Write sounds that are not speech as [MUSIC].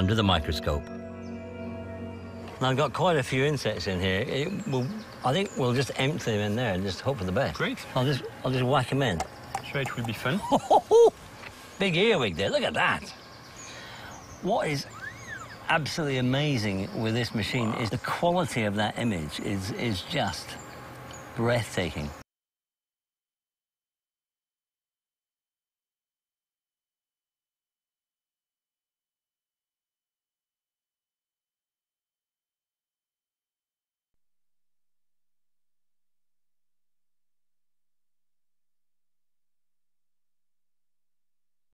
under the microscope. Now, I've got quite a few insects in here. It will, I think we'll just empty them in there and just hope for the best. Great. I'll just, I'll just whack them in. Sure, it will be fun. [LAUGHS] Big earwig there, look at that. What is absolutely amazing with this machine is the quality of that image is, is just breathtaking.